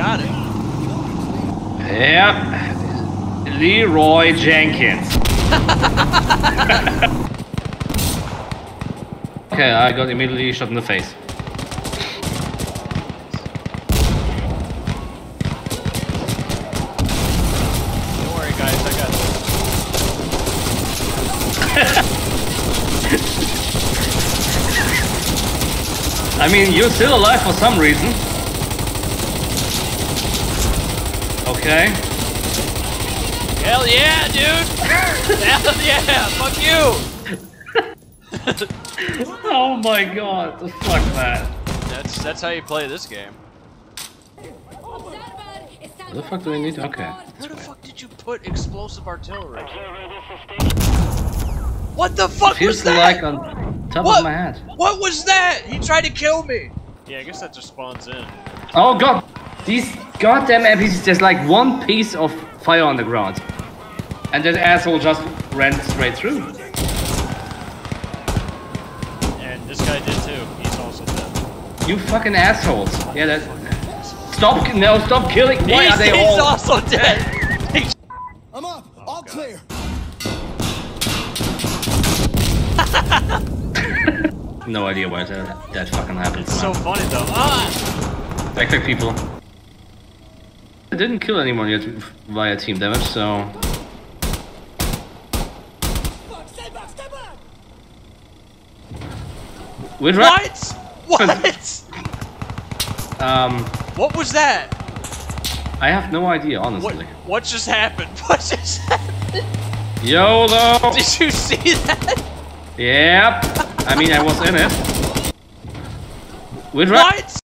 got it. Yep. Leroy Jenkins. okay, I got immediately shot in the face. Don't worry, guys. I got this. I mean, you're still alive for some reason. Okay. Hell yeah, dude! Hell yeah! Fuck you! Oh my god, the fuck that. That's that's how you play this game. What the fuck do we need? Okay. Where the fuck did you put explosive artillery? What the fuck Feels was that? like on top What? of my head. What was that? He tried to kill me. Yeah, I guess that just spawns in. Oh god, these goddamn NPCs, there's like one piece of fire on the ground. And that asshole just ran straight through. And this guy did too. He's also dead. You fucking assholes. Yeah, that. Stop, no, stop killing. Why he's, are they he's all? also dead. I'm up. All clear. No idea why that, that fucking happened. so funny though. Ah! Backpack people. I didn't kill anyone yet via team damage, so. We're. What? What? Um, what was that? I have no idea, honestly. What just happened? What just happened? YOLO! Did you see that? Yep. I mean, I was in it. We're. What?